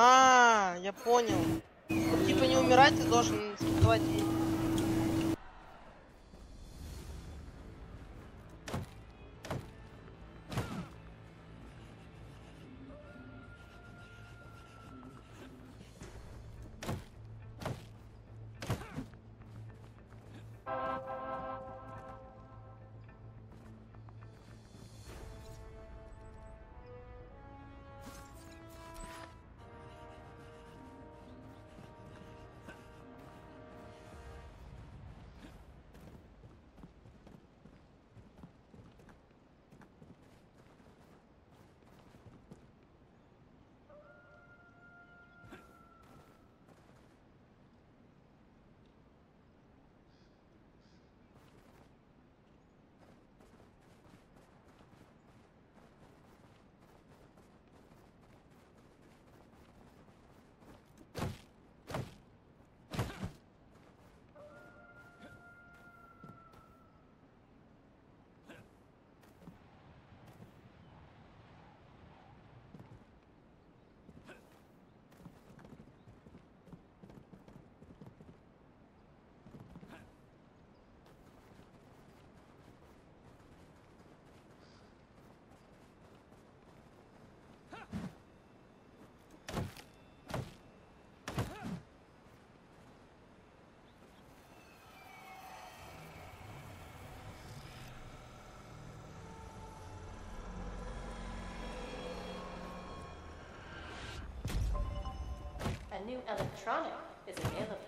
А, я понял. Типа не умирать, ты должен создавать new electronic is available.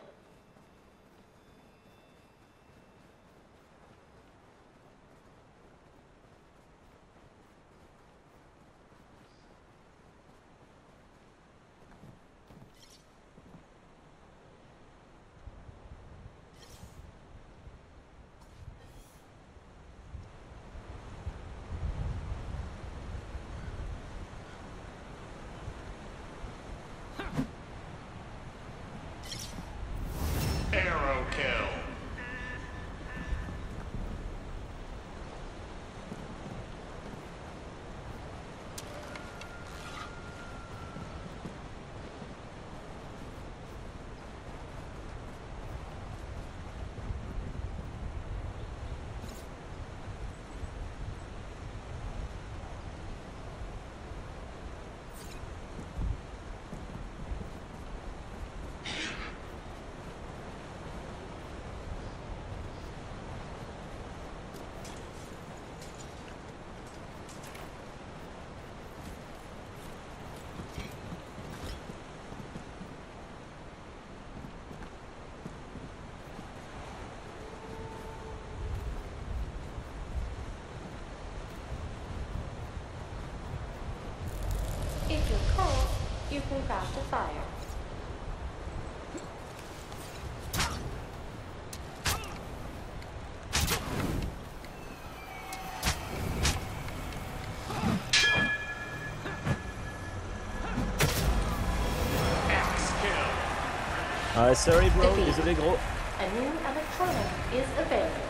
If you're cold, you can craft a fire. Ah, sorry bro, désolé gros. A new electronic is available.